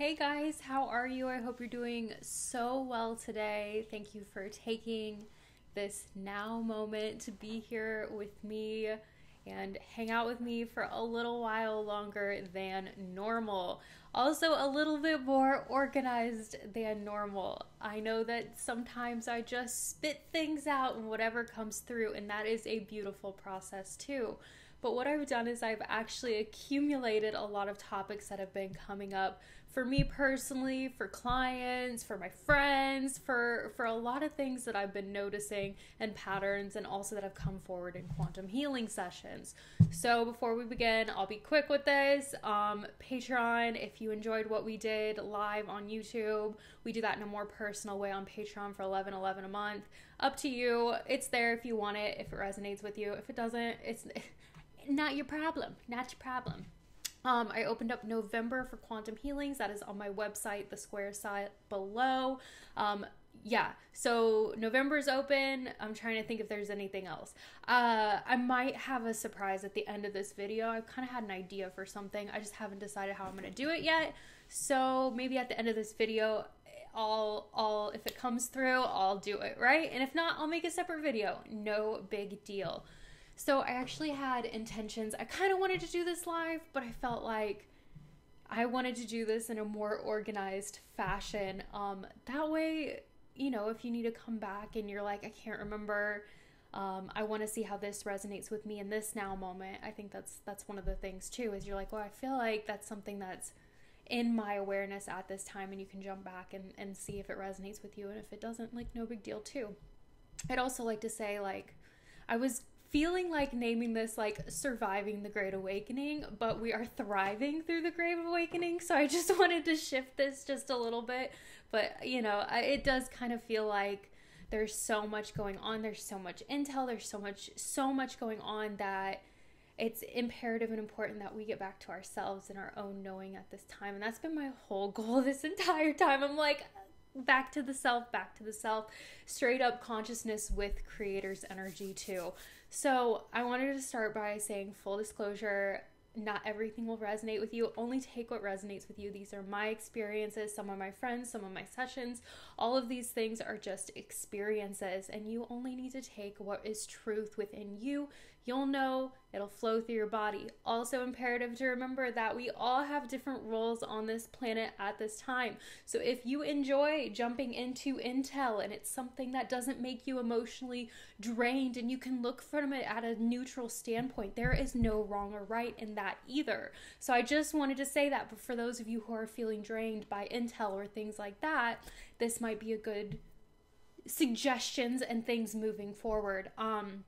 Hey guys, how are you? I hope you're doing so well today. Thank you for taking this now moment to be here with me and hang out with me for a little while longer than normal. Also, a little bit more organized than normal. I know that sometimes I just spit things out and whatever comes through, and that is a beautiful process too. But what I've done is I've actually accumulated a lot of topics that have been coming up for me personally, for clients, for my friends, for for a lot of things that I've been noticing and patterns and also that have come forward in quantum healing sessions. So before we begin, I'll be quick with this. Um Patreon, if you enjoyed what we did live on YouTube, we do that in a more personal way on Patreon for 11 11 a month. Up to you. It's there if you want it, if it resonates with you. If it doesn't, it's not your problem. Not your problem. Um, I opened up November for quantum healings. That is on my website, the square site below. Um, yeah, so November is open. I'm trying to think if there's anything else. Uh, I might have a surprise at the end of this video. I've kind of had an idea for something. I just haven't decided how I'm going to do it yet. So maybe at the end of this video, I'll, I'll, if it comes through, I'll do it, right? And if not, I'll make a separate video. No big deal. So I actually had intentions. I kind of wanted to do this live, but I felt like I wanted to do this in a more organized fashion. Um, that way, you know, if you need to come back and you're like, I can't remember, um, I want to see how this resonates with me in this now moment. I think that's that's one of the things too. Is you're like, well, I feel like that's something that's in my awareness at this time, and you can jump back and and see if it resonates with you, and if it doesn't, like, no big deal too. I'd also like to say like. I was feeling like naming this like surviving the great awakening but we are thriving through the great awakening so i just wanted to shift this just a little bit. But you know it does kind of feel like there's so much going on there's so much intel there's so much so much going on that it's imperative and important that we get back to ourselves and our own knowing at this time. And that's been my whole goal this entire time. I'm like back to the self back to the self straight up consciousness with creator's energy too so, I wanted to start by saying full disclosure not everything will resonate with you. Only take what resonates with you. These are my experiences, some of my friends, some of my sessions. All of these things are just experiences, and you only need to take what is truth within you. You'll know it'll flow through your body. Also, imperative to remember that we all have different roles on this planet at this time. So, if you enjoy jumping into intel and it's something that doesn't make you emotionally drained and you can look from it at a neutral standpoint, there is no wrong or right in that either. So, I just wanted to say that. But for those of you who are feeling drained by intel or things like that, this might be a good suggestions and things moving forward. Um,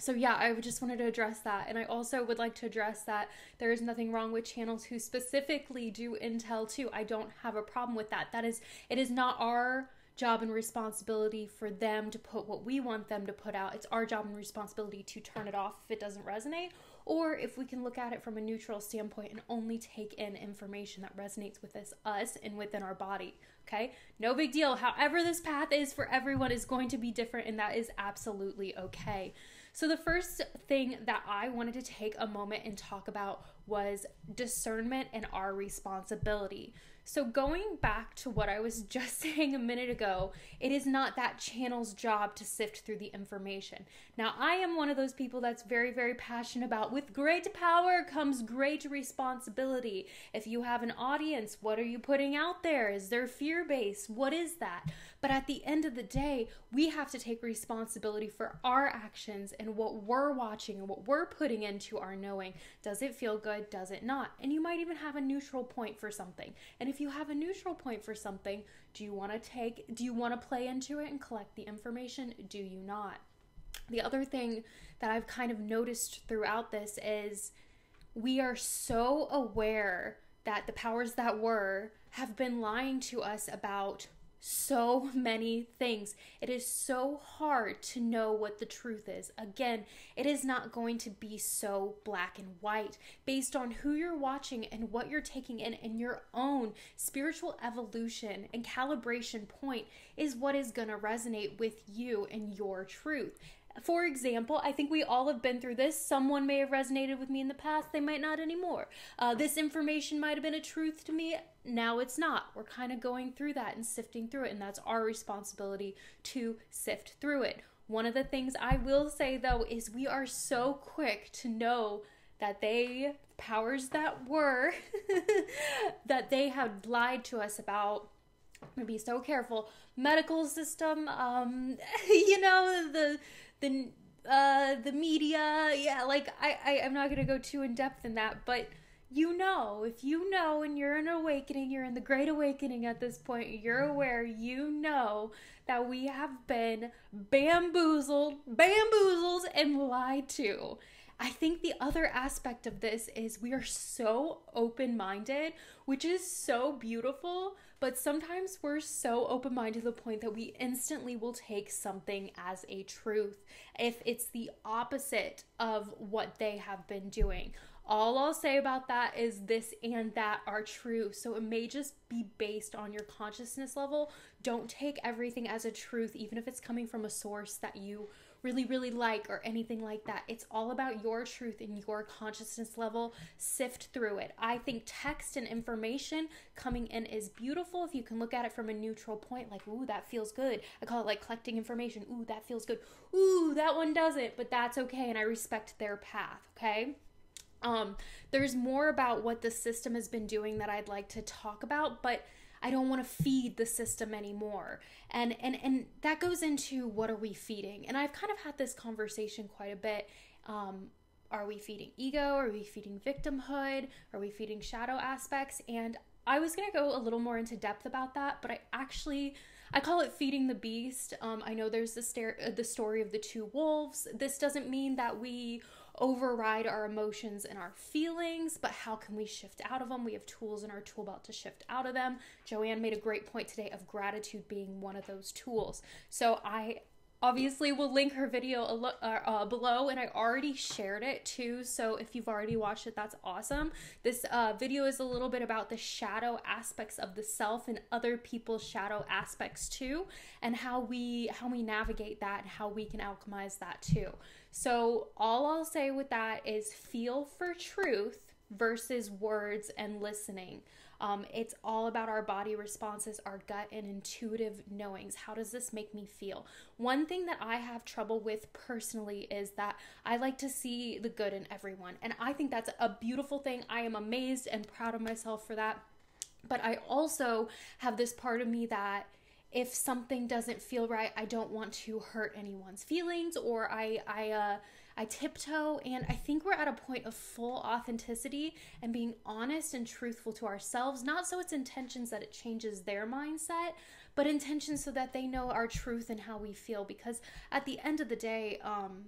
so yeah i just wanted to address that and i also would like to address that there is nothing wrong with channels who specifically do intel too i don't have a problem with that that is it is not our job and responsibility for them to put what we want them to put out it's our job and responsibility to turn it off if it doesn't resonate or if we can look at it from a neutral standpoint and only take in information that resonates with us, us and within our body. Okay, no big deal. However, this path is for everyone is going to be different, and that is absolutely okay. So, the first thing that I wanted to take a moment and talk about was discernment and our responsibility. So, going back to what I was just saying a minute ago, it is not that channel's job to sift through the information. Now, I am one of those people that's very, very passionate about with great power comes great responsibility. If you have an audience, what are you putting out there? Is there fear based? What is that? But at the end of the day, we have to take responsibility for our actions and what we're watching and what we're putting into our knowing. Does it feel good? Does it not? And you might even have a neutral point for something. And if you have a neutral point for something, do you want to take, do you want to play into it and collect the information? Do you not? The other thing that I've kind of noticed throughout this is we are so aware that the powers that were have been lying to us about so many things. It is so hard to know what the truth is. Again, it is not going to be so black and white based on who you're watching and what you're taking in, and your own spiritual evolution and calibration point is what is going to resonate with you and your truth. For example, I think we all have been through this. Someone may have resonated with me in the past, they might not anymore. Uh, this information might have been a truth to me, now it's not. We're kind of going through that and sifting through it, and that's our responsibility to sift through it. One of the things I will say though is we are so quick to know that they, powers that were, that they had lied to us about be so careful. Medical system, um, you know, the the uh the media, yeah, like I, I I'm not gonna go too in depth in that, but you know, if you know and you're in awakening, you're in the great awakening at this point, you're aware, you know that we have been bamboozled, bamboozled, and lied to. I think the other aspect of this is we are so open minded, which is so beautiful, but sometimes we're so open minded to the point that we instantly will take something as a truth if it's the opposite of what they have been doing. All I'll say about that is this and that are true. So it may just be based on your consciousness level. Don't take everything as a truth, even if it's coming from a source that you really, really like or anything like that. It's all about your truth and your consciousness level. Sift through it. I think text and information coming in is beautiful if you can look at it from a neutral point, like, ooh, that feels good. I call it like collecting information. Ooh, that feels good. Ooh, that one doesn't, but that's okay. And I respect their path, okay? Um, there's more about what the system has been doing that I'd like to talk about, but I don't want to feed the system anymore. And and and that goes into what are we feeding? And I've kind of had this conversation quite a bit. Um, are we feeding ego? Are we feeding victimhood? Are we feeding shadow aspects? And I was gonna go a little more into depth about that, but I actually I call it feeding the beast. Um, I know there's the, star- the story of the two wolves. This doesn't mean that we override our emotions and our feelings, but how can we shift out of them? We have tools in our tool belt to shift out of them. Joanne made a great point today of gratitude being one of those tools. So I obviously will link her video uh, uh, below and i already shared it too so if you've already watched it that's awesome this uh, video is a little bit about the shadow aspects of the self and other people's shadow aspects too and how we how we navigate that and how we can alchemize that too so, all I'll say with that is feel for truth versus words and listening. Um, it's all about our body responses, our gut, and intuitive knowings. How does this make me feel? One thing that I have trouble with personally is that I like to see the good in everyone. And I think that's a beautiful thing. I am amazed and proud of myself for that. But I also have this part of me that if something doesn't feel right, I don't want to hurt anyone's feelings or I I uh I tiptoe. And I think we're at a point of full authenticity and being honest and truthful to ourselves, not so it's intentions that it changes their mindset, but intentions so that they know our truth and how we feel. Because at the end of the day, um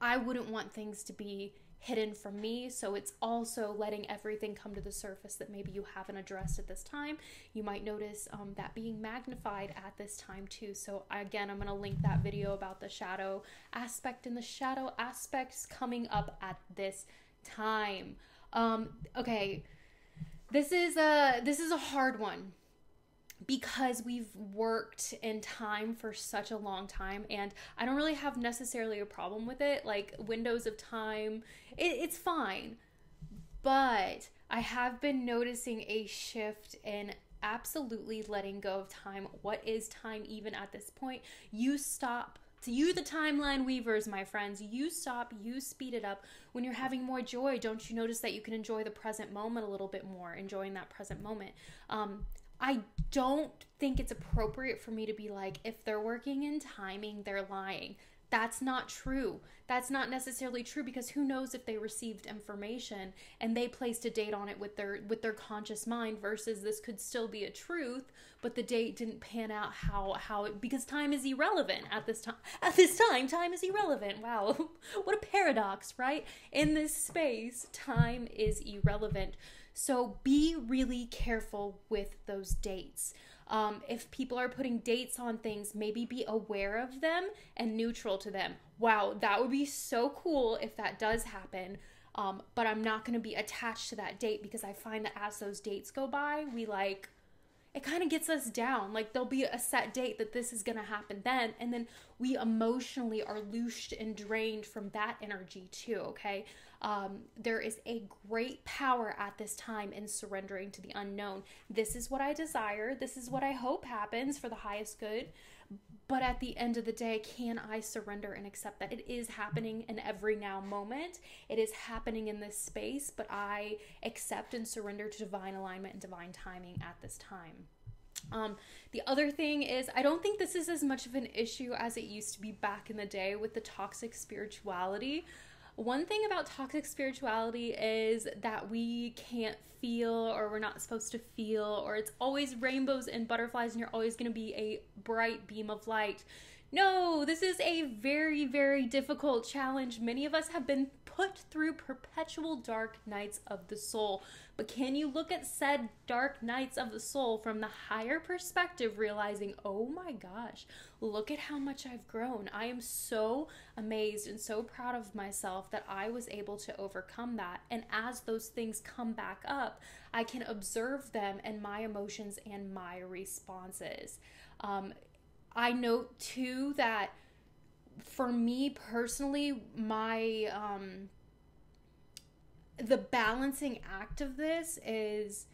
I wouldn't want things to be hidden from me. So it's also letting everything come to the surface that maybe you haven't addressed at this time. You might notice um, that being magnified at this time too. So again, I'm going to link that video about the shadow aspect and the shadow aspects coming up at this time. Um, okay, this is a this is a hard one because we've worked in time for such a long time and i don't really have necessarily a problem with it. Like windows of time it, it's fine. But i have been noticing a shift in absolutely letting go of time. What is time even at this point? You stop to you the timeline weavers my friends you stop you speed it up. When you're having more joy don't you notice that you can enjoy the present moment a little bit more enjoying that present moment? Um, I don't think it's appropriate for me to be like, if they're working in timing, they're lying. That's not true. That's not necessarily true because who knows if they received information and they placed a date on it with their with their conscious mind versus this could still be a truth, but the date didn't pan out how how it because time is irrelevant at this time. At this time, time is irrelevant. Wow. what a paradox, right? In this space, time is irrelevant. So be really careful with those dates. Um, if people are putting dates on things, maybe be aware of them and neutral to them. Wow, that would be so cool if that does happen. Um, but I'm not going to be attached to that date because I find that as those dates go by, we like it kind of gets us down. Like there'll be a set date that this is going to happen then. And then we emotionally are loosed and drained from that energy too, okay? Um, there is a great power at this time in surrendering to the unknown. This is what I desire. This is what I hope happens for the highest good. But at the end of the day, can I surrender and accept that it is happening in every now moment? It is happening in this space, but I accept and surrender to divine alignment and divine timing at this time. Um, the other thing is, I don't think this is as much of an issue as it used to be back in the day with the toxic spirituality. One thing about toxic spirituality is that we can't feel or we're not supposed to feel, or it's always rainbows and butterflies and you're always going to be a bright beam of light. No, this is a very, very difficult challenge. Many of us have been put through perpetual dark nights of the soul. But can you look at said dark nights of the soul from the higher perspective, realizing, oh my gosh, look at how much I've grown? I am so amazed and so proud of myself that I was able to overcome that. And as those things come back up, I can observe them and my emotions and my responses. Um, I note too that for me personally, my um, the balancing act of this is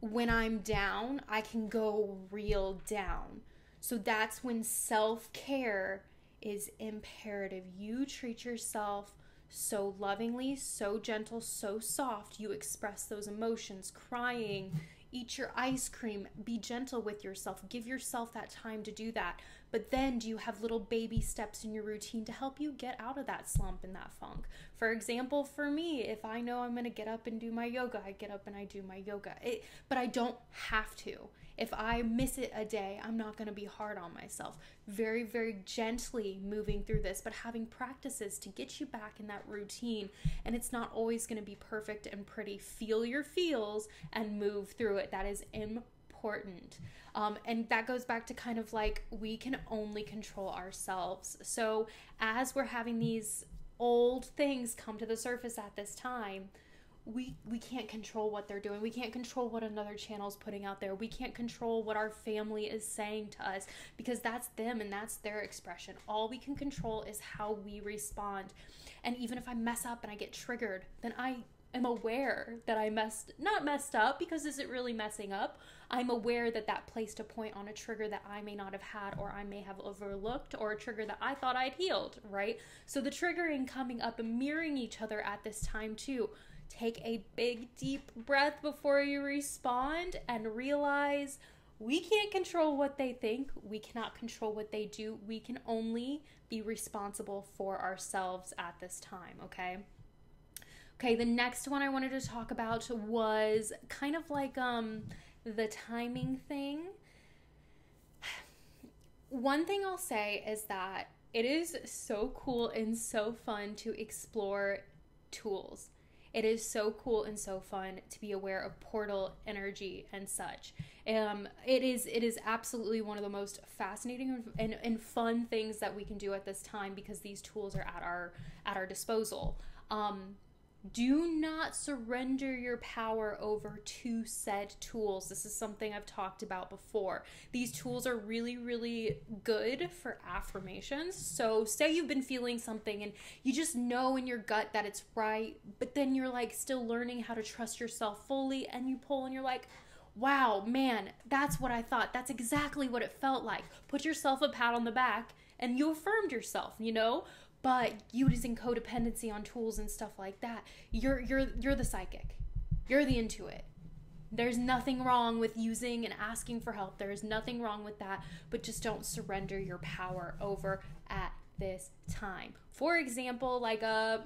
when I'm down, I can go real down. So that's when self care is imperative. You treat yourself so lovingly, so gentle, so soft. You express those emotions, crying, eat your ice cream, be gentle with yourself, give yourself that time to do that. But then, do you have little baby steps in your routine to help you get out of that slump and that funk? For example, for me, if I know I'm going to get up and do my yoga, I get up and I do my yoga. It, but I don't have to. If I miss it a day, I'm not going to be hard on myself. Very, very gently moving through this, but having practices to get you back in that routine. And it's not always going to be perfect and pretty. Feel your feels and move through it. That is important. Um, and that goes back to kind of like we can only control ourselves. So as we're having these old things come to the surface at this time, we we can't control what they're doing. We can't control what another channel is putting out there. We can't control what our family is saying to us because that's them and that's their expression. All we can control is how we respond. And even if I mess up and I get triggered, then I am aware that I messed not messed up because is it really messing up? I'm aware that that placed a point on a trigger that I may not have had or I may have overlooked or a trigger that I thought I'd healed, right? So the triggering coming up and mirroring each other at this time too Take a big, deep breath before you respond and realize we can't control what they think. We cannot control what they do. We can only be responsible for ourselves at this time, okay? Okay, the next one I wanted to talk about was kind of like um the timing thing. One thing I'll say is that it is so cool and so fun to explore tools it is so cool and so fun to be aware of portal energy and such. Um, it is it is absolutely one of the most fascinating and, and fun things that we can do at this time because these tools are at our at our disposal. Um, do not surrender your power over to said tools. This is something I've talked about before. These tools are really, really good for affirmations. So, say you've been feeling something and you just know in your gut that it's right, but then you're like still learning how to trust yourself fully, and you pull and you're like, wow, man, that's what I thought. That's exactly what it felt like. Put yourself a pat on the back and you affirmed yourself, you know? But using codependency on tools and stuff like that you're you're you're the psychic. You're the intuit. There's nothing wrong with using and asking for help. There's nothing wrong with that but just don't surrender your power over at this time. For example like a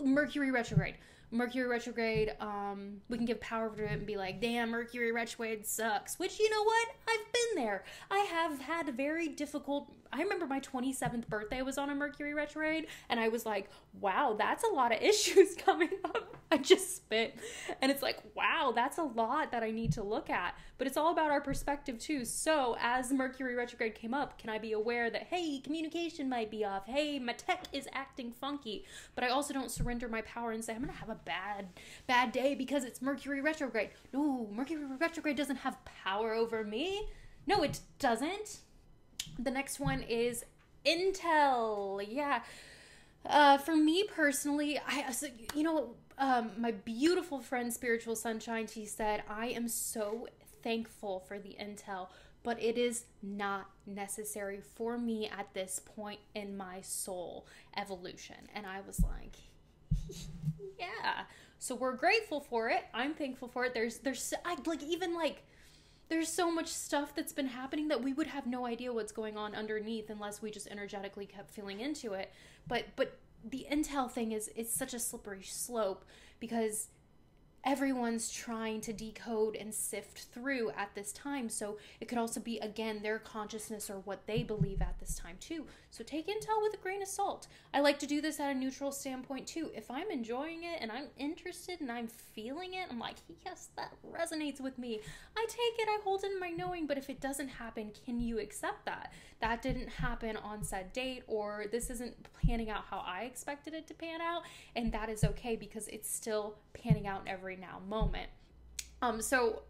uh, mercury retrograde. Mercury retrograde um we can give power to it and be like damn mercury retrograde sucks which you know what? I've been there. I have had very difficult I remember my 27th birthday was on a Mercury retrograde, and I was like, wow, that's a lot of issues coming up. I just spit. And it's like, wow, that's a lot that I need to look at. But it's all about our perspective, too. So, as Mercury retrograde came up, can I be aware that, hey, communication might be off? Hey, my tech is acting funky. But I also don't surrender my power and say, I'm going to have a bad, bad day because it's Mercury retrograde. No, Mercury retrograde doesn't have power over me. No, it doesn't. The next one is Intel. Yeah. Uh, for me personally, I you know um, my beautiful friend Spiritual Sunshine. She said, "I am so thankful for the intel, but it is not necessary for me at this point in my soul evolution." And I was like, "Yeah." So we're grateful for it. I'm thankful for it. There's there's I like even like there's so much stuff that's been happening that we would have no idea what's going on underneath unless we just energetically kept feeling into it. But but the intel thing is it's such a slippery slope because everyone's trying to decode and sift through at this time. So it could also be, again, their consciousness or what they believe at this time, too. So take intel with a grain of salt. I like to do this at a neutral standpoint, too. If I'm enjoying it and I'm interested and I'm feeling it, I'm like, yes, that resonates with me. I take it, I hold it in my knowing, but if it doesn't happen, can you accept that? That didn't happen on said date, or this isn't panning out how I expected it to pan out, and that is okay because it's still panning out in every now moment. Um, so,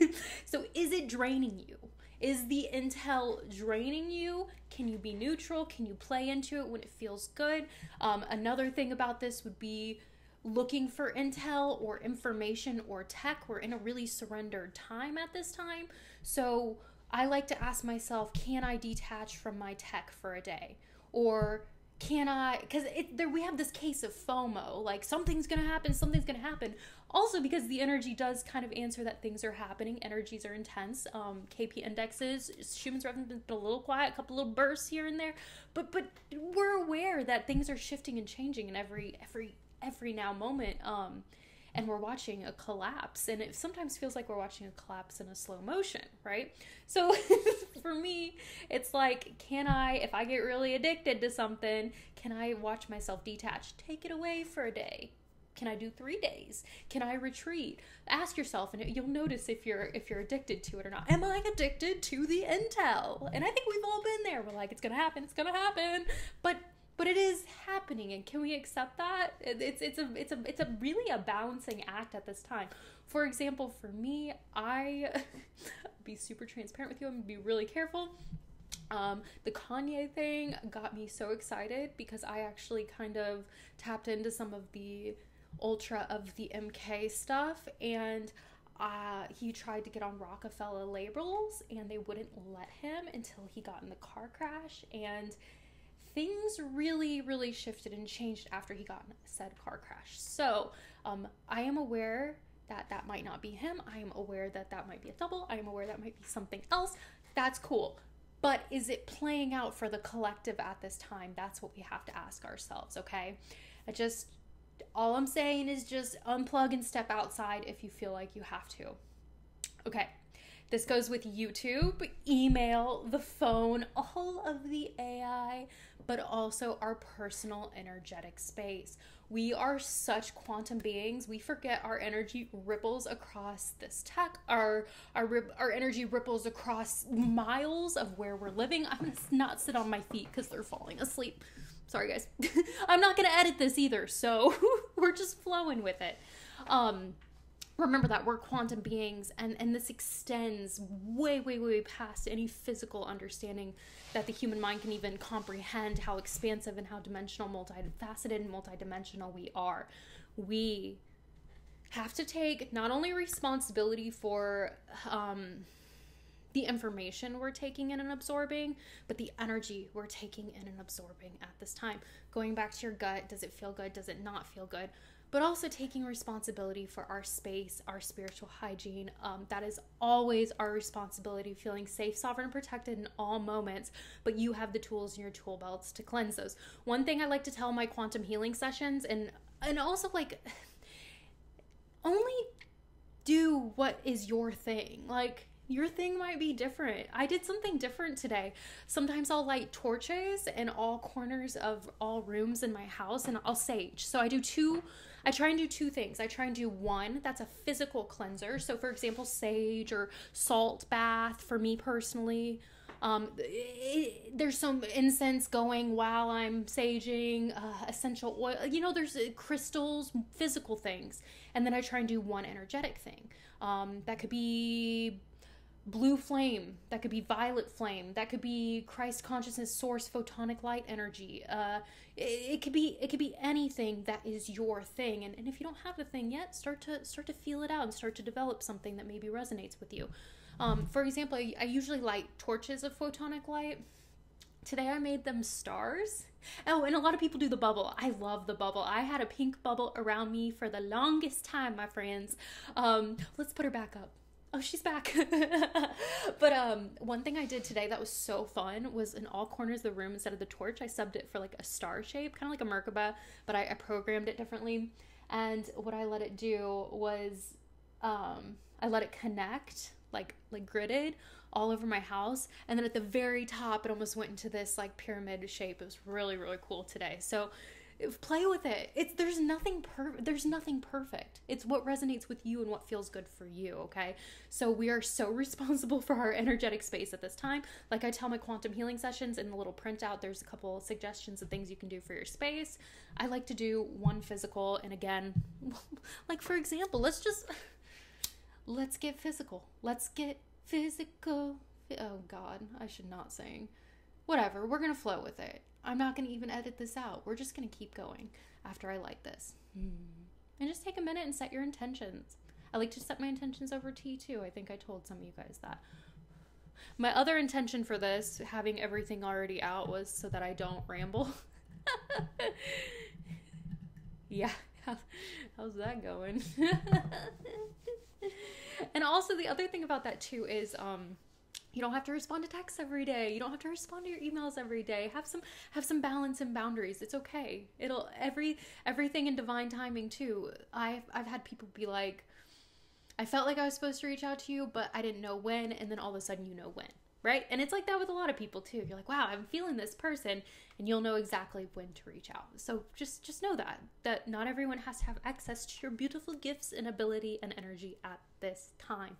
so is it draining you? Is the intel draining you? Can you be neutral? Can you play into it when it feels good? Um, another thing about this would be looking for intel or information or tech. We're in a really surrendered time at this time. So I like to ask myself, can I detach from my tech for a day? Or can I? Because there we have this case of FOMO, like something's gonna happen, something's gonna happen. Also, because the energy does kind of answer that things are happening. Energies are intense. Um, KP indexes, Schumann's resonance been a little quiet, a couple little bursts here and there, but but we're aware that things are shifting and changing in every every every now moment. Um, and we're watching a collapse and it sometimes feels like we're watching a collapse in a slow motion right so for me it's like can i if i get really addicted to something can i watch myself detach take it away for a day can i do three days? Can i retreat? Ask yourself and you'll notice if you're if you're addicted to it or not. Am i addicted to the intel? And i think we've all been there. We're like it's gonna happen it's gonna happen. But but it is happening and can we accept that? It's it's a it's a it's a really a balancing act at this time. For example for me i be super transparent with you and be really careful. Um, the Kanye thing got me so excited because I actually kind of tapped into some of the ultra of the MK stuff and uh, he tried to get on Roc-A-Fella labels and they wouldn't let him until he got in the car crash and things really, really shifted and changed after he got in said car crash. So um, I am aware that that might not be him. I am aware that that might be a double. I am aware that might be something else. That's cool. But is it playing out for the collective at this time? That's what we have to ask ourselves, okay? I just, all I'm saying is just unplug and step outside if you feel like you have to. Okay, this goes with YouTube, email, the phone, all of the AI, but also our personal energetic space. We are such quantum beings. We forget our energy ripples across this tech. Our our our energy ripples across miles of where we're living. I'm not sit on my feet because they're falling asleep. Sorry, guys. I'm not gonna edit this either, so we're just flowing with it. Um, remember that we're quantum beings and and this extends way way way past any physical understanding that the human mind can even comprehend how expansive and how dimensional multifaceted and multidimensional we are we have to take not only responsibility for um, the information we're taking in and absorbing, but the energy we're taking in and absorbing at this time. Going back to your gut, does it feel good? Does it not feel good? but also taking responsibility for our space, our spiritual hygiene. Um, that is always our responsibility, feeling safe, sovereign, protected in all moments. But you have the tools in your tool belts to cleanse those. One thing I like to tell my quantum healing sessions, and and also like, only do what is your thing. Like Your thing might be different. I did something different today. Sometimes I'll light torches in all corners of all rooms in my house and I'll sage. So I do two I try and do two things. I try and do one that's a physical cleanser. So, for example, sage or salt bath for me personally. Um, it, there's some incense going while I'm saging, uh, essential oil. You know, there's uh, crystals, physical things, and then I try and do one energetic thing. Um, that could be blue flame that could be violet flame that could be christ consciousness source photonic light energy uh, it, it, could be it could be anything that is your thing. And, and if you don't have the thing yet start to start to feel it out and start to develop something that maybe resonates with you. Um, for example I, I usually light torches of photonic light. Today i made them stars. Oh and a lot of people do the bubble. I love the bubble. I had a pink bubble around me for the longest time my friends. Um, let's put her back up oh she's back. But um one thing i did today that was so fun was in all corners of the room instead of the torch i subbed it for like a star shape kind of like a merkaba but I, I programmed it differently. And what i let it do was um i let it connect like like gridded all over my house. And then at the very top it almost went into this like pyramid shape. It was really really cool today. So play with it. It's there's nothing per there's nothing perfect. It's what resonates with you and what feels good for you okay? So we are so responsible for our energetic space at this time. Like i tell my quantum healing sessions in the little printout there's a couple suggestions of things you can do for your space. I like to do one physical and again like for example let's just let's get physical. Let's get physical. Oh god i should not sing. Whatever we're gonna flow with it I'm not going to even edit this out. We're just going to keep going after I light this. Mm. And just take a minute and set your intentions. I like to set my intentions over tea too. I think I told some of you guys that. My other intention for this, having everything already out, was so that I don't ramble. yeah, how's that going? and also, the other thing about that too is, um, you don't have to respond to texts every day. You don't have to respond to your emails every day. Have some have some balance and boundaries. It's okay. It'll every everything in divine timing too. I've i've had people be like i felt like i was supposed to reach out to you but i didn't know when and then all of a sudden you know when right? And it's like that with a lot of people too. You're like wow i'm feeling this person and you'll know exactly when to reach out. So just just know that that not everyone has to have access to your beautiful gifts and ability and energy at this time.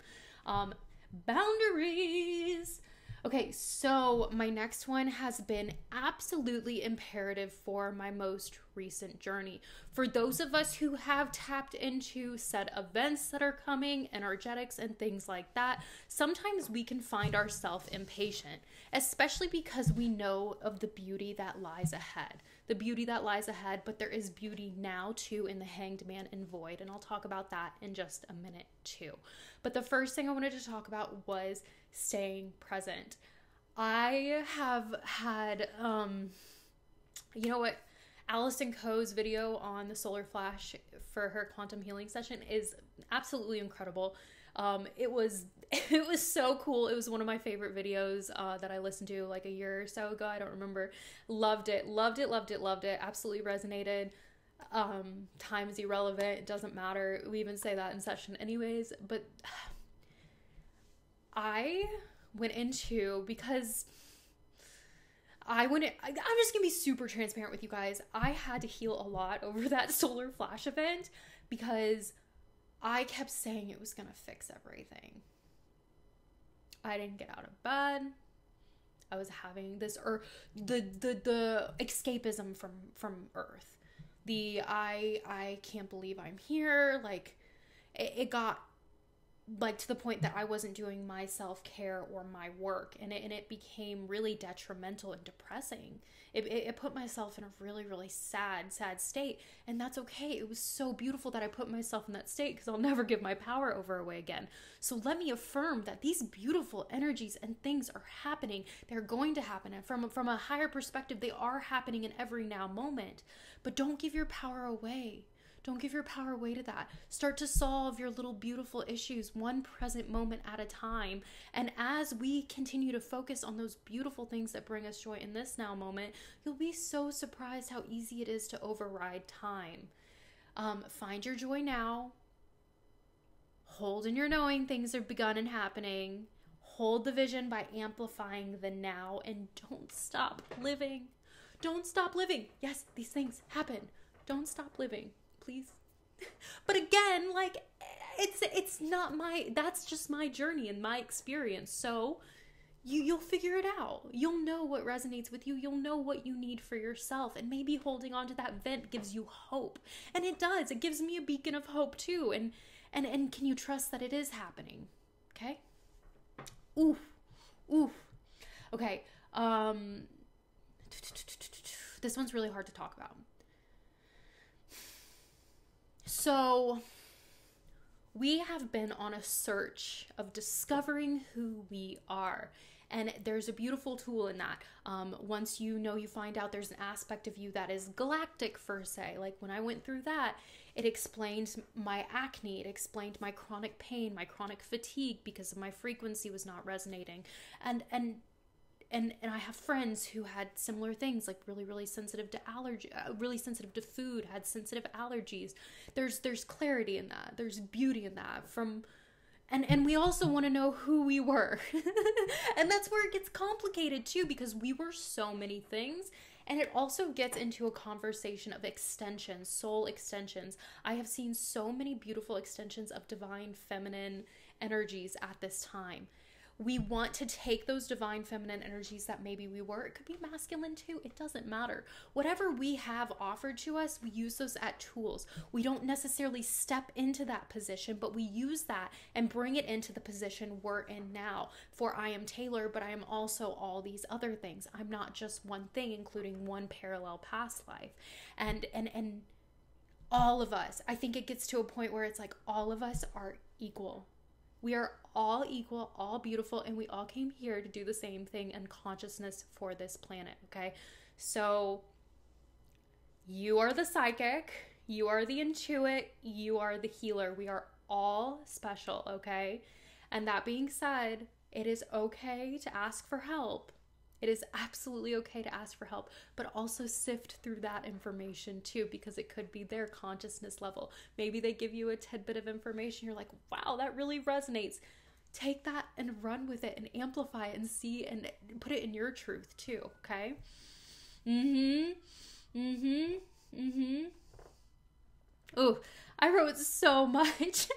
Um boundaries. Okay, so my next one has been absolutely imperative for my most recent journey. For those of us who have tapped into said events that are coming, energetics, and things like that, sometimes we can find ourselves impatient, especially because we know of the beauty that lies ahead the beauty that lies ahead, but there is beauty now too in the hanged man and void. And I'll talk about that in just a minute too. But the first thing I wanted to talk about was staying present. I have had, um, you know what? Allison Coe's video on the solar flash for her quantum healing session is absolutely incredible. Um, it was it was so cool. It was one of my favorite videos uh, that I listened to like a year or so ago. I don't remember. Loved it, loved it, loved it, loved it. Absolutely resonated. Um, time is irrelevant. It doesn't matter. We even say that in session, anyways. But I went into because I wouldn't. I, I'm just gonna be super transparent with you guys. I had to heal a lot over that solar flash event because I kept saying it was to fix everything. I didn't get out of bed. I was having this or the the the escapism from from earth. The I I can't believe I'm here like it, it got like to the point that I wasn't doing my self care or my work, and it, and it became really detrimental and depressing. It, it, it, put myself in a really, really sad, sad state, and that's okay. It was so beautiful that I put myself in that state because I'll never give my power over away again. So let me affirm that these beautiful energies and things are happening. They're going to happen, and from from a higher perspective, they are happening in every now moment. But don't give your power away. Don't give your power away to that. Start to solve your little beautiful issues one present moment at a time. And as we continue to focus on those beautiful things that bring us joy in this now moment, you'll be so surprised how easy it is to override time. Um, find your joy now. Hold in your knowing things have begun and happening. hold the vision by amplifying the now and don't stop living. Don't stop living. Yes, these things happen. Don't stop living, please. but again, like it's it's not my that's just my journey and my experience. So, you you'll figure it out. You'll know what resonates with you. You'll know what you need for yourself. And maybe holding on to that vent gives you hope. And it does. It gives me a beacon of hope too. And and and can you trust that it is happening? Okay? Oof. Oof. Okay. Um this one's really hard to talk about. So, we have been on a search of discovering who we are. And there's a beautiful tool in that. Um, once you know, you find out there's an aspect of you that is galactic, per se. Like when I went through that, it explained my acne, it explained my chronic pain, my chronic fatigue because my frequency was not resonating. And and and and I have friends who had similar things like really really sensitive to allergy uh, really sensitive to food had sensitive allergies. There's there's clarity in that. There's beauty in that from and and we also want to know who we were. And that's where it gets complicated too because we were so many things and it also gets into a conversation of extensions soul extensions. I have seen so many beautiful extensions of divine feminine energies at this time we want to take those divine feminine energies that maybe we were. It could be masculine too. It doesn't matter. Whatever we have offered to us, we use those at tools. We don't necessarily step into that position, but we use that and bring it into the position we're in now. For I am Taylor, but I am also all these other things. I'm not just one thing, including one parallel past life. And and and all of us, I think it gets to a point where it's like all of us are equal we are all equal, all beautiful, and we all came here to do the same thing and consciousness for this planet, okay? So you are the psychic, you are the intuit, you are the healer. We are all special, okay? And that being said, it is okay to ask for help. It is absolutely okay to ask for help, but also sift through that information too, because it could be their consciousness level. Maybe they give you a tidbit of information, you're like, wow, that really resonates. Take that and run with it and amplify it and see and put it in your truth too, okay? Mm hmm. Mm hmm. Mm hmm. Oh, I wrote so much.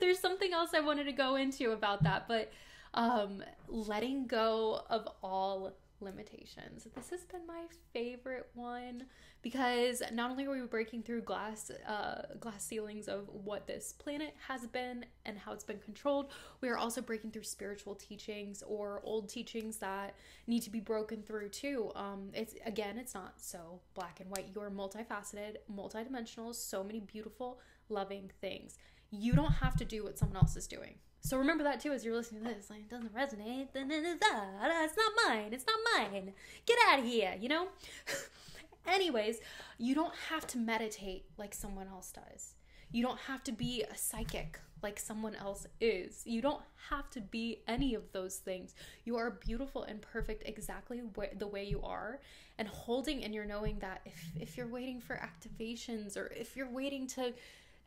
There's something else I wanted to go into about that, but um, letting go of all limitations. This has been my favorite one because not only are we breaking through glass uh, glass ceilings of what this planet has been and how it's been controlled, we are also breaking through spiritual teachings or old teachings that need to be broken through too. Um, it's again, it's not so black and white. You're multifaceted, multidimensional, so many beautiful, loving things. You don't have to do what someone else is doing so remember that too as you're listening to this. Like, it doesn't resonate. Then it's not mine. It's not mine. Get out of here, you know? Anyways, you don't have to meditate like someone else does. You don't have to be a psychic like someone else is. You don't have to be any of those things. You are beautiful and perfect exactly wh- the way you are. And holding in your knowing that if, if you're waiting for activations or if you're waiting to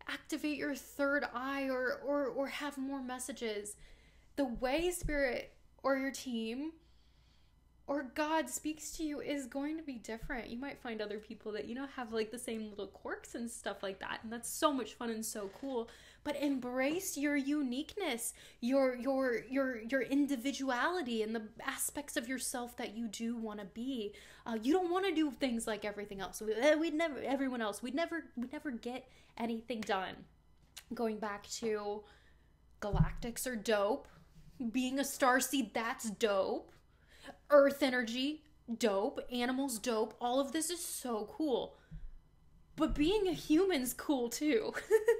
activate your third eye or or or have more messages the way spirit or your team or God speaks to you is going to be different. You might find other people that you know have like the same little quirks and stuff like that, and that's so much fun and so cool. But embrace your uniqueness, your your your your individuality, and the aspects of yourself that you do want to be. Uh, you don't want to do things like everything else. We, eh, we'd never everyone else. We'd never we'd never get anything done. Going back to galactics are dope. Being a star seed, that's dope earth energy, dope, animals, dope. All of this is so cool. But being a human's cool too.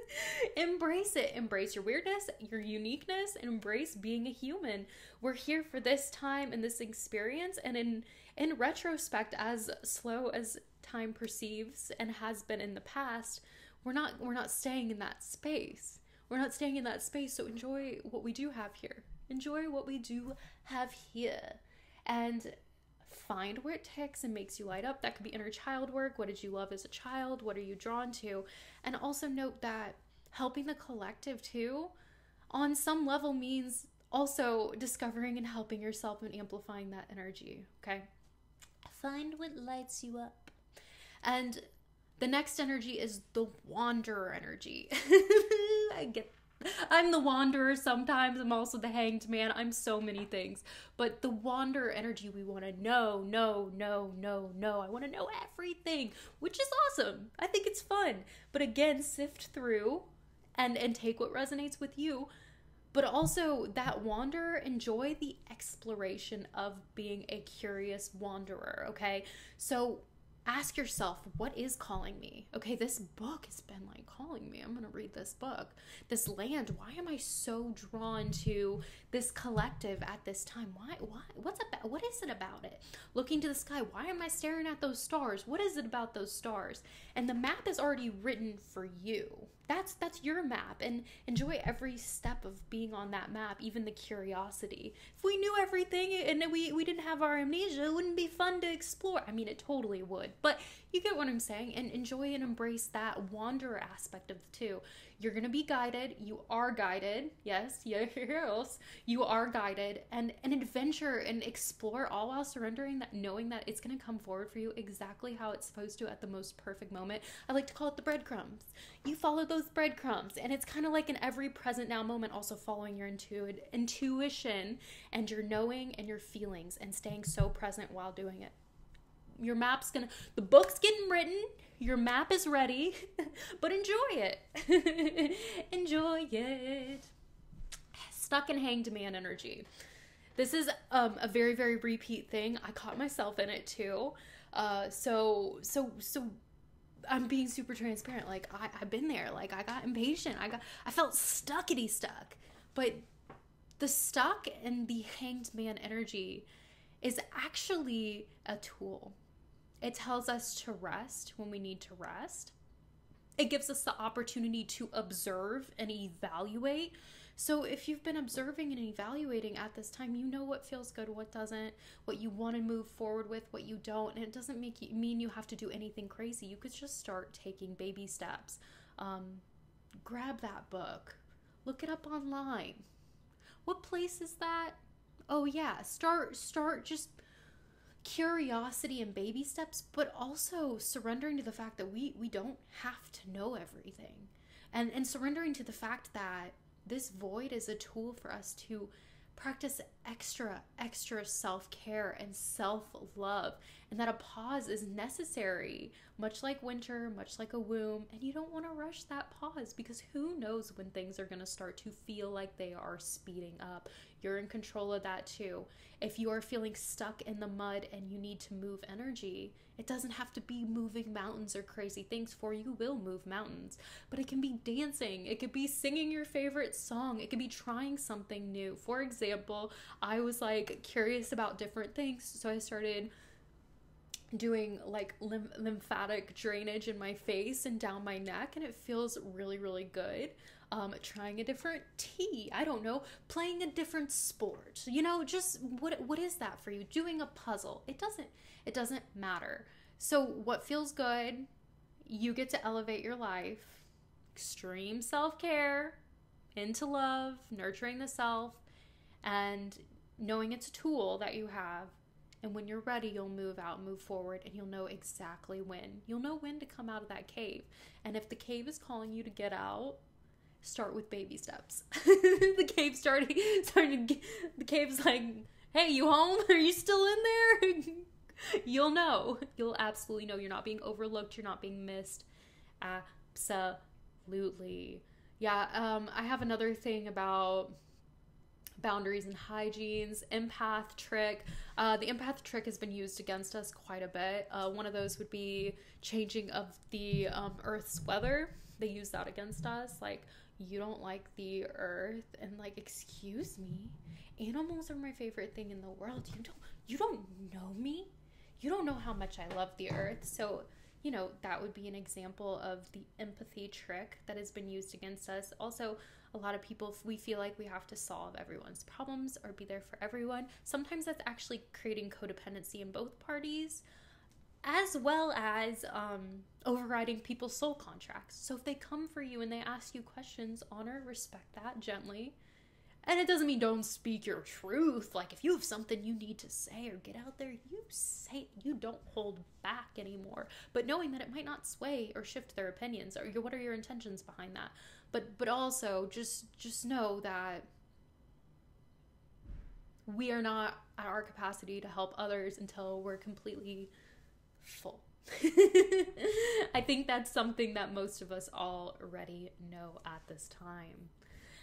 embrace it. Embrace your weirdness, your uniqueness, and embrace being a human. We're here for this time and this experience and in in retrospect as slow as time perceives and has been in the past, we're not we're not staying in that space. We're not staying in that space, so enjoy what we do have here. Enjoy what we do have here and find where it ticks and makes you light up. That could be inner child work. What did you love as a child? What are you drawn to? And also note that helping the collective too, on some level, means also discovering and helping yourself and amplifying that energy, okay? Find what lights you up. And the next energy is the wanderer energy. I get I'm the wanderer sometimes. I'm also the hanged man. I'm so many things. But the wanderer energy, we want to know, know, know, know, know. I want to know everything, which is awesome. I think it's fun. But again, sift through and and take what resonates with you. But also that wanderer, enjoy the exploration of being a curious wanderer, okay? So ask yourself what is calling me? Okay this book has been like calling me. I'm to read this book. This land why am i so drawn to this collective at this time? Why why what's about what is it about it? Looking to the sky why am i staring at those stars? What is it about those stars? And the map is already written for you that's that's your map and enjoy every step of being on that map even the curiosity. If we knew everything and we we didn't have our amnesia it wouldn't be fun to explore. I mean it totally would but you get what i'm saying? And enjoy and embrace that wanderer aspect of the two. You're going to be guided. You are guided. Yes yes. You are guided. And an adventure and explore all while surrendering that knowing that it's going to come forward for you exactly how it's supposed to at the most perfect moment. I like to call it the breadcrumbs. You follow those breadcrumbs and it's kind of like in every present now moment also following your intu- intuition and your knowing and your feelings and staying so present while doing it your map's gonna the book's getting written your map is ready but enjoy it. Enjoy it. Stuck in hanged man energy. This is um, a very very repeat thing. I caught myself in it too. Uh, so so so i'm being super transparent. Like I, i've been there. Like i got impatient. I got i felt stuckity stuck. But the stuck and the hanged man energy is actually a tool it tells us to rest when we need to rest. It gives us the opportunity to observe and evaluate. So, if you've been observing and evaluating at this time, you know what feels good, what doesn't, what you want to move forward with, what you don't. And it doesn't make you, mean you have to do anything crazy. You could just start taking baby steps. Um, grab that book, look it up online. What place is that? Oh yeah, start start just curiosity and baby steps, but also surrendering to the fact that we we don't have to know everything. And and surrendering to the fact that this void is a tool for us to practice extra extra self-care and self-love and that a pause is necessary much like winter much like a womb and you don't want to rush that pause because who knows when things are going to start to feel like they are speeding up you're in control of that too. If you are feeling stuck in the mud and you need to move energy it doesn't have to be moving mountains or crazy things for you will move mountains. But it can be dancing. It could be singing your favorite song. It could be trying something new. For example I was like curious about different things. So I started doing like lymph- lymphatic drainage in my face and down my neck, and it feels really, really good. Um, trying a different tea, I don't know, playing a different sport, you know, just what what is that for you? Doing a puzzle, it doesn't it doesn't matter. So what feels good, you get to elevate your life. Extreme self care, into love, nurturing the self, and knowing it's a tool that you have. And when you're ready, you'll move out, move forward, and you'll know exactly when. You'll know when to come out of that cave. And if the cave is calling you to get out, start with baby steps. the cave starting, starting, the cave's like, hey, you home? Are you still in there? you'll know. You'll absolutely know you're not being overlooked, you're not being missed. Absolutely. Yeah, um, I have another thing about boundaries and hygienes, empath trick. Uh, the empath trick has been used against us quite a bit. Uh, one of those would be changing of the um, Earth's weather. They use that against us. Like, you don't like the Earth, and like, excuse me, animals are my favorite thing in the world. You don't, you don't know me. You don't know how much I love the Earth. So you know, that would be an example of the empathy trick that has been used against us. Also, a lot of people, we feel like we have to solve everyone's problems or be there for everyone, sometimes that's actually creating codependency in both parties, as well as um, overriding people's soul contracts. So if they come for you and they ask you questions, honor, respect that gently. And it doesn't mean don't speak your truth. Like if you have something you need to say or get out there, you say it. You don't hold back anymore. But knowing that it might not sway or shift their opinions or your what are your intentions behind that. But but also just just know that we are not at our capacity to help others until we're completely full. I think that's something that most of us already know at this time.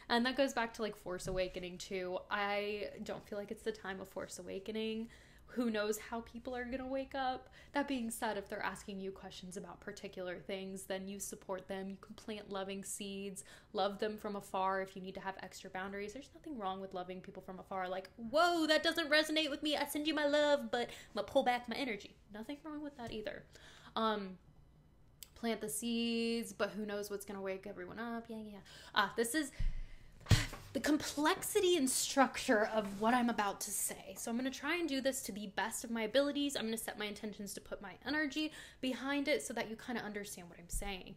And that goes back to like Force Awakening too. I don't feel like it's the time of Force Awakening who knows how people are going to wake up. That being said, if they're asking you questions about particular things, then you support them. You can plant loving seeds, love them from afar if you need to have extra boundaries. There's nothing wrong with loving people from afar. Like, whoa, that doesn't resonate with me. I send you my love, but I'm gonna pull back my energy. Nothing wrong with that either. Um, plant the seeds, but who knows what's gonna wake everyone up? Yeah, yeah. Ah, this is the complexity and structure of what I'm about to say. So I'm going to try and do this to the best of my abilities. I'm going to set my intentions to put my energy behind it so that you kind of understand what I'm saying.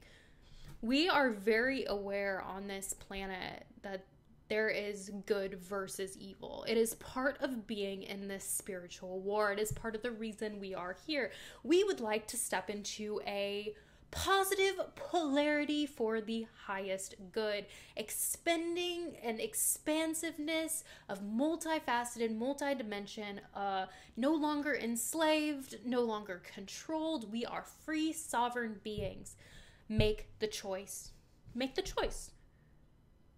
We are very aware on this planet that there is good versus evil. It is part of being in this spiritual war. It is part of the reason we are here. We would like to step into a positive polarity for the highest good, expending an expansiveness of multifaceted, multidimension, uh, no longer enslaved, no longer controlled. We are free, sovereign beings. Make the choice. Make the choice.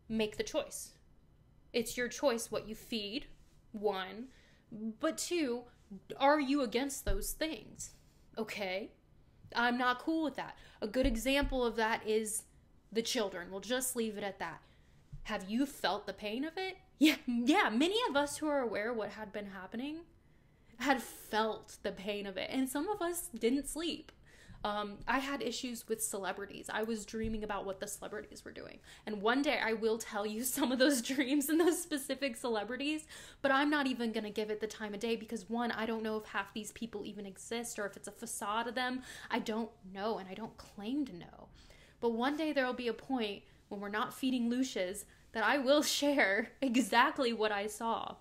Make the choice. It's your choice what you feed, one. But two, are you against those things? Okay? I'm not cool with that. A good example of that is the children. We'll just leave it at that. Have you felt the pain of it? Yeah, yeah. Many of us who are aware what had been happening had felt the pain of it, and some of us didn't sleep. Um, I had issues with celebrities. I was dreaming about what the celebrities were doing. And one day I will tell you some of those dreams and those specific celebrities, but I'm not even going to give it the time of day because one, I don't know if half these people even exist or if it's a facade of them. I don't know and I don't claim to know. But one day there will be a point when we're not feeding Lucius that I will share exactly what I saw.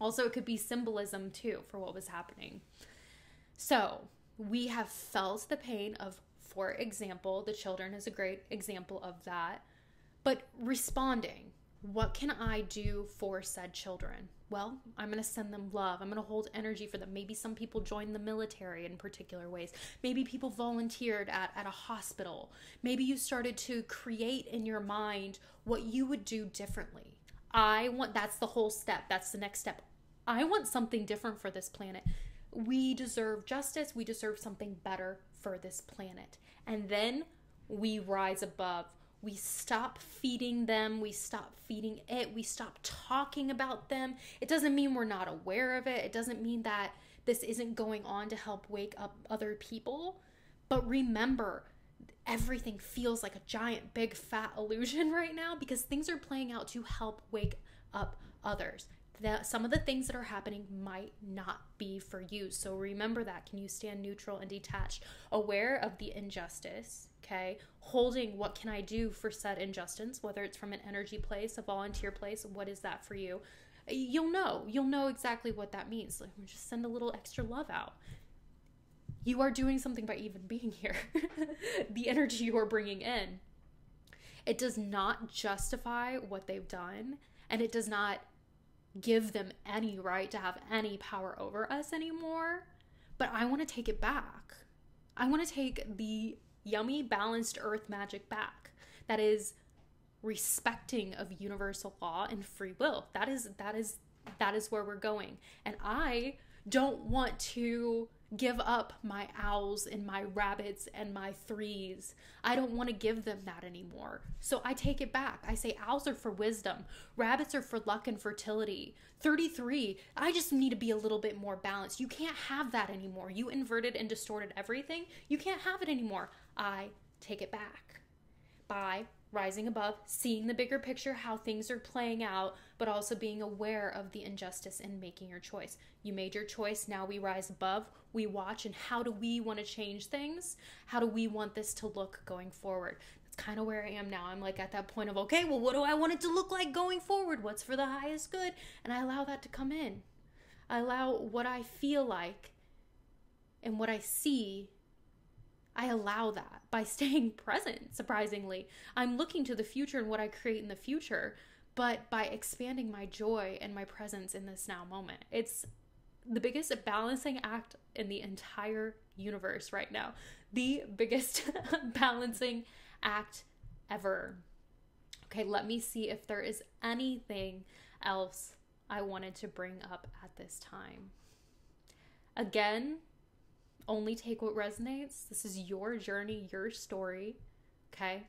Also, it could be symbolism too for what was happening. So, we have felt the pain of, for example, the children is a great example of that, but responding. What can I do for said children? Well, I'm going to send them love. I'm going to hold energy for them. Maybe some people joined the military in particular ways. Maybe people volunteered at, at a hospital. Maybe you started to create in your mind what you would do differently. I want that's the whole step. That's the next step. I want something different for this planet we deserve justice, we deserve something better for this planet. And then we rise above. We stop feeding them, we stop feeding it, we stop talking about them. It doesn't mean we're not aware of it, it doesn't mean that this isn't going on to help wake up other people. But remember, everything feels like a giant, big, fat illusion right now because things are playing out to help wake up others that some of the things that are happening might not be for you. So remember that. Can you stand neutral and detached, aware of the injustice? Okay, holding what can I do for said injustice, whether it's from an energy place, a volunteer place, what is that for you? You'll know. You'll know exactly what that means. Like, just send a little extra love out. You are doing something by even being here. the energy you are bringing in. It does not justify what they've done, and it does not give them any right to have any power over us anymore. But I want to take it back. I want to take the yummy, balanced earth magic back. That is respecting of universal law and free will. That is that is that is where we're going. And I don't want to give up my owls and my rabbits and my threes. I don't want to give them that anymore. So I take it back. I say owls are for wisdom, rabbits are for luck and fertility. 33, I just need to be a little bit more balanced. You can't have that anymore. You inverted and distorted everything. You can't have it anymore. I take it back by rising above, seeing the bigger picture, how things are playing out, but also being aware of the injustice and making your choice. You made your choice, now we rise above, we watch, and how do we want to change things? How do we want this to look going forward? That's kind of where I am now. I'm like at that point of, okay, well, what do I want it to look like going forward? What's for the highest good? And I allow that to come in. I allow what I feel like and what I see. I allow that by staying present, surprisingly. I'm looking to the future and what I create in the future, but by expanding my joy and my presence in this now moment. It's the biggest balancing act in the entire universe right now. The biggest balancing act ever. Okay, let me see if there is anything else I wanted to bring up at this time. Again, only take what resonates. This is your journey, your story. Okay?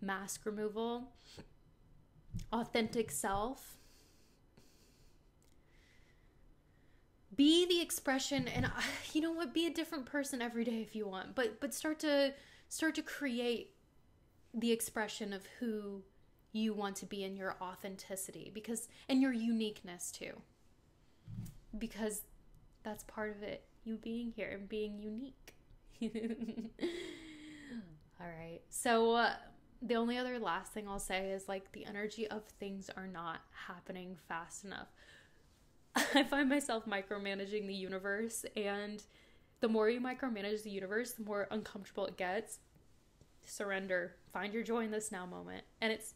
Mask removal, authentic self. Be the expression and you know what be a different person every day if you want but but start to start to create the expression of who you want to be in your authenticity because and your uniqueness too because that's part of it you being here and being unique. All right. So uh, the only other last thing i'll say is like the energy of things are not happening fast enough. I find myself micromanaging the universe and the more you micromanage the universe the more uncomfortable it gets. Surrender. Find your joy in this now moment. And it's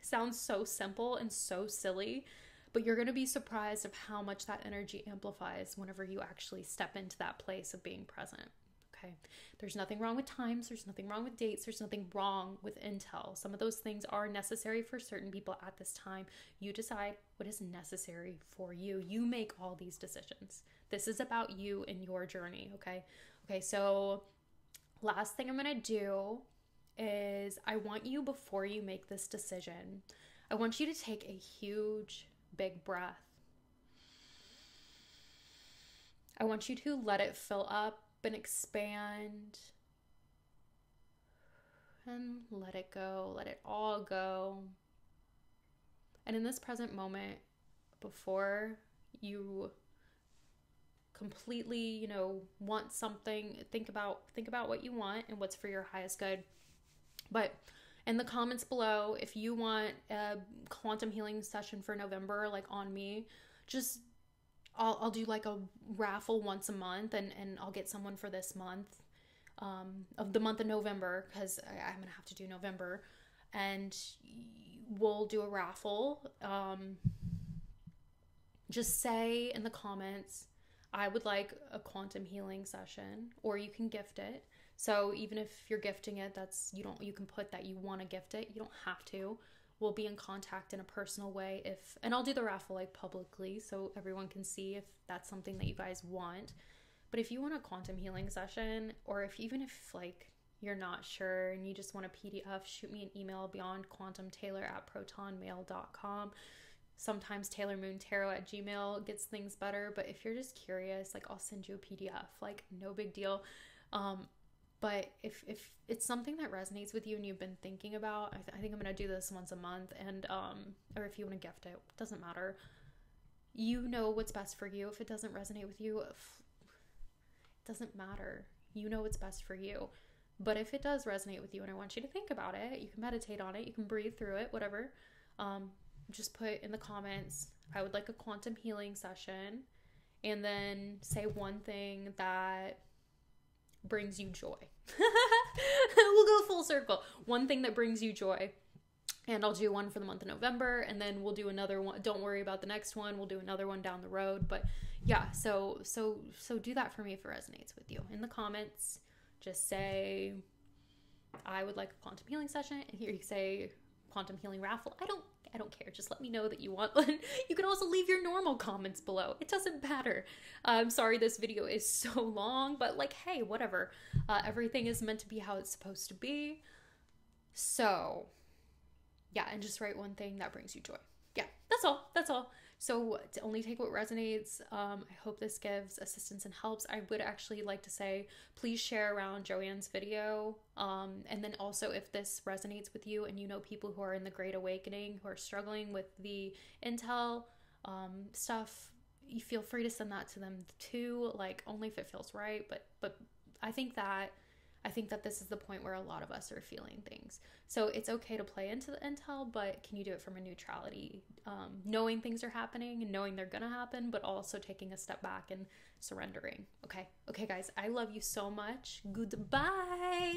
sounds so simple and so silly, but you're going to be surprised of how much that energy amplifies whenever you actually step into that place of being present. Okay. There's nothing wrong with times, there's nothing wrong with dates, there's nothing wrong with intel. Some of those things are necessary for certain people at this time. You decide what is necessary for you. You make all these decisions. This is about you and your journey, okay? Okay, so last thing I'm going to do is I want you before you make this decision, I want you to take a huge, big breath. I want you to let it fill up and expand and let it go, let it all go. And in this present moment, before you completely, you know, want something, think about think about what you want and what's for your highest good. But in the comments below, if you want a quantum healing session for November, like on me, just I'll, I'll do like a raffle once a month and, and I'll get someone for this month um, of the month of November because I'm to have to do November. And we'll do a raffle. Um, just say in the comments, I would like a quantum healing session, or you can gift it. So even if you're gifting it, that's you don't you can put that you want to gift it. You don't have to. We'll be in contact in a personal way if and I'll do the raffle like publicly so everyone can see if that's something that you guys want. But if you want a quantum healing session or if even if like you're not sure and you just want a PDF, shoot me an email beyond quantum taylor at protonmail.com. Sometimes Taylor Moon Tarot at Gmail gets things better, but if you're just curious, like I'll send you a PDF, like no big deal. Um, but if if it's something that resonates with you and you've been thinking about i, th- I think i'm going to do this once a month and um or if you want to gift it doesn't matter. You know what's best for you. If it doesn't resonate with you it doesn't matter. You know what's best for you. But if it does resonate with you and i want you to think about it you can meditate on it you can breathe through it whatever um just put in the comments i would like a quantum healing session and then say one thing that brings you joy. we'll go full circle. One thing that brings you joy. And I'll do one for the month of November and then we'll do another one. Don't worry about the next one. We'll do another one down the road, but yeah, so so so do that for me if it resonates with you. In the comments, just say I would like a quantum healing session and here you say quantum healing raffle. I don't I don't care. Just let me know that you want one. You can also leave your normal comments below. It doesn't matter. I'm sorry this video is so long, but like, hey, whatever. Uh, everything is meant to be how it's supposed to be. So, yeah, and just write one thing that brings you joy. Yeah, that's all. That's all. So to only take what resonates. Um, I hope this gives assistance and helps. I would actually like to say, please share around Joanne's video. Um, and then also, if this resonates with you and you know people who are in the Great Awakening who are struggling with the intel um, stuff, you feel free to send that to them too. Like only if it feels right, but but I think that I think that this is the point where a lot of us are feeling things. So it's okay to play into the intel, but can you do it from a neutrality, um, knowing things are happening and knowing they're gonna happen, but also taking a step back and surrendering. Okay, okay, guys, I love you so much. Goodbye.